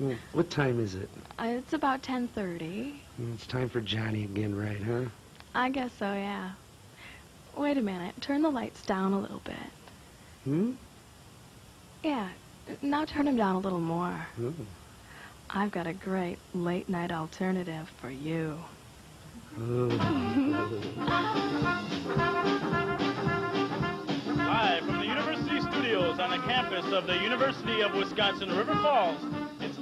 Well, what time is it? Uh, it's about 10.30. Mm, It's time for Johnny again, right, huh? I guess so, yeah. Wait a minute. Turn the lights down a little bit. Hmm? Yeah. Now turn them down a little more. Oh. I've got a great late night alternative for you. Oh. Live from the University Studios on the campus of the University of Wisconsin River Falls,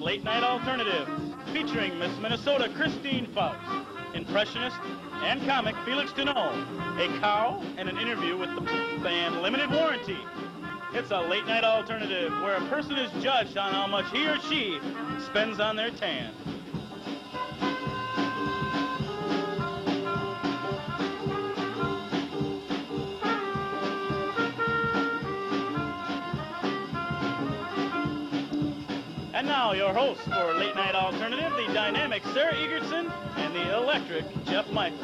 Late Night Alternative, featuring Miss Minnesota Christine Faust, impressionist and comic Felix Deneau, a cow, and an interview with the band Limited Warranty. It's a late night alternative where a person is judged on how much he or she spends on their tan. And now your hosts for Late Night Alternative, the dynamic Sarah Egerton and the electric Jeff Michaels.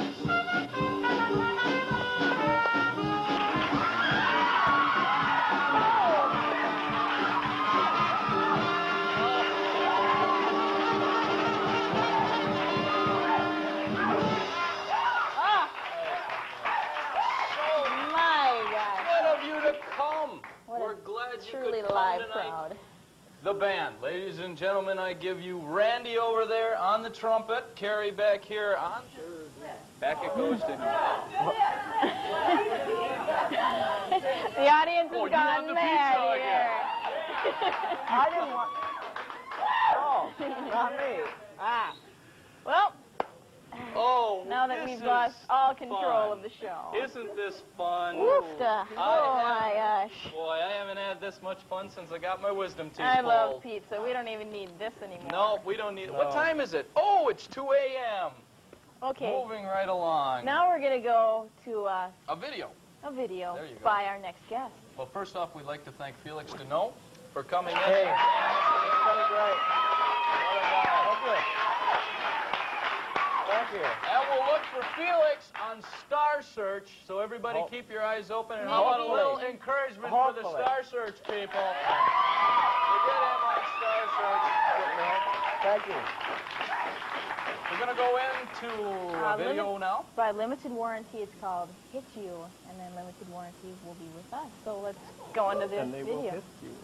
Oh, my God. Good of you to come. What We're glad you Truly could come live tonight. crowd. The band, ladies and gentlemen, I give you Randy over there on the trumpet, Carrie back here on. Back it goes to. The audience Oh, has you want gone mad here. I didn't want. Oh, not me. Ah. Well, Oh, now that we've is lost all control fun. of the show. Isn't this fun? Woofda. Oh my gosh. Boy, I haven't had this much fun since I got my wisdom teeth I pulled. love pizza. We don't even need this anymore. No, we don't need. It. What time is it? Oh, it's 2 a.m. Okay. Moving right along. Now we're going to go to uh, A video. a video There you go. by our next guest. Well, first off, we'd like to thank Felix Deneau for coming in. Hey. That's great. What a guy. Thank you. And we'll look for Felix on Star Search. So everybody Oh. keep your eyes open. And how about a little encouragement for the Star Search people? We get him on Star Search. Thank you. We're going to go into Uh, video limit- now. By Limited Warranty, it's called Hit You, and then Limited Warranty will be with us. So let's go into this And they will video. hit you.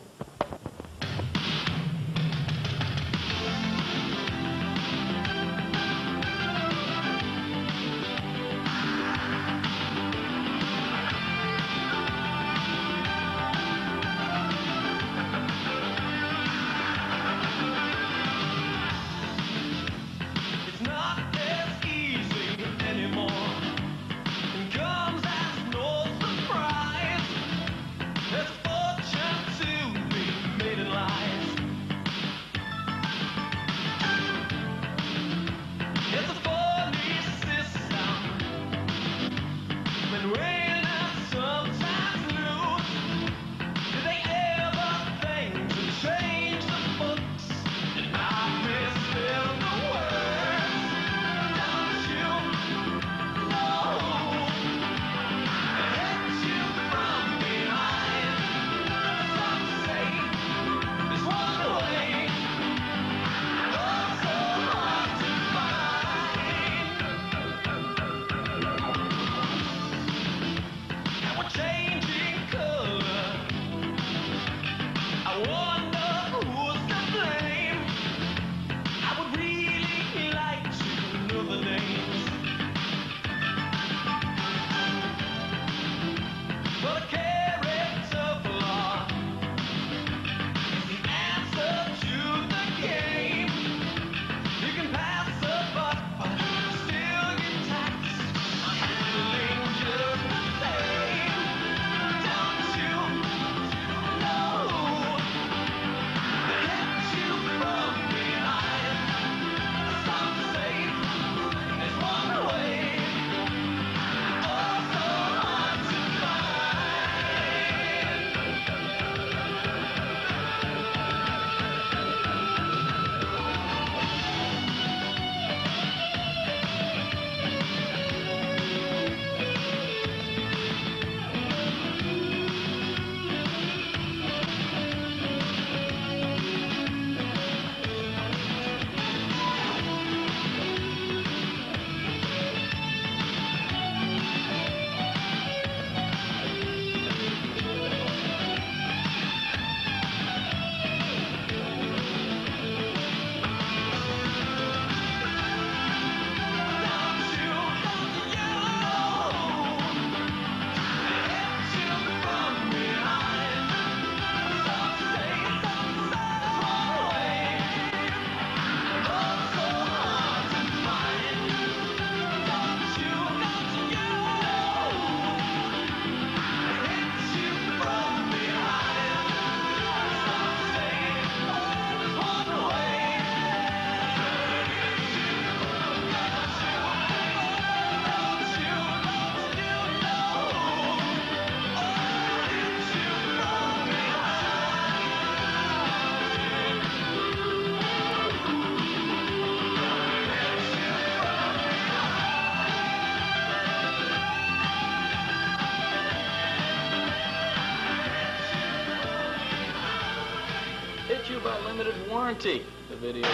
By Limited Warranty. The video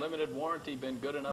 limited warranty been good enough?